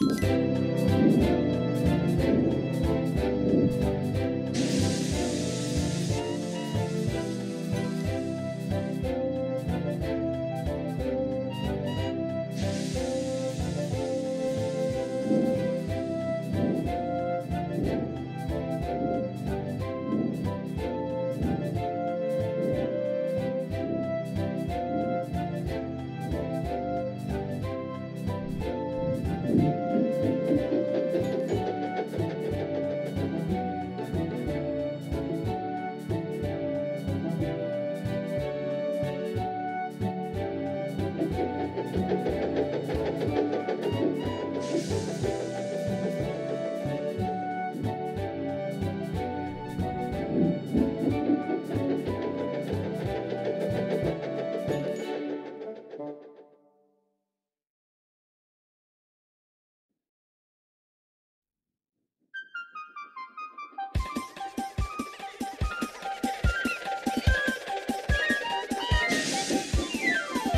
감사합니다.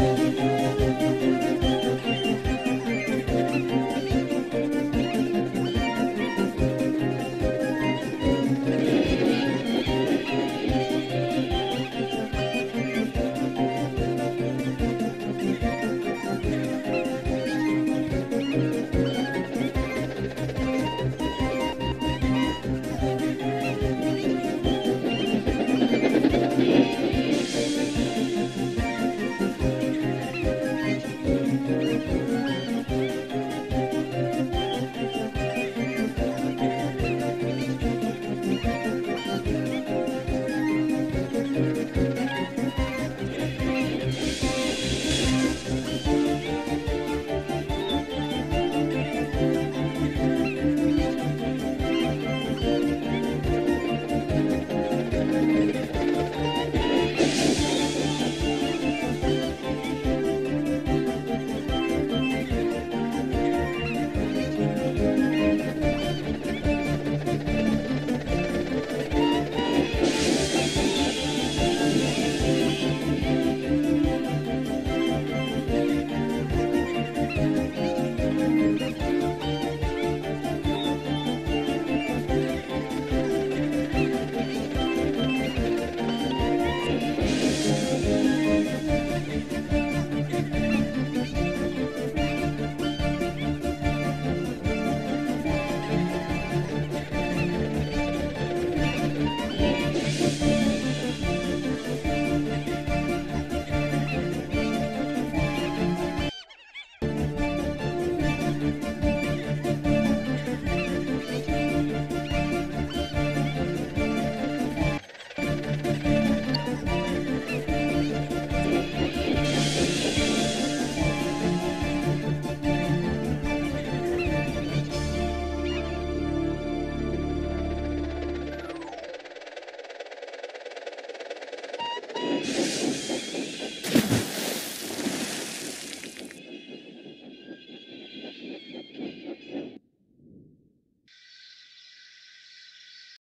Música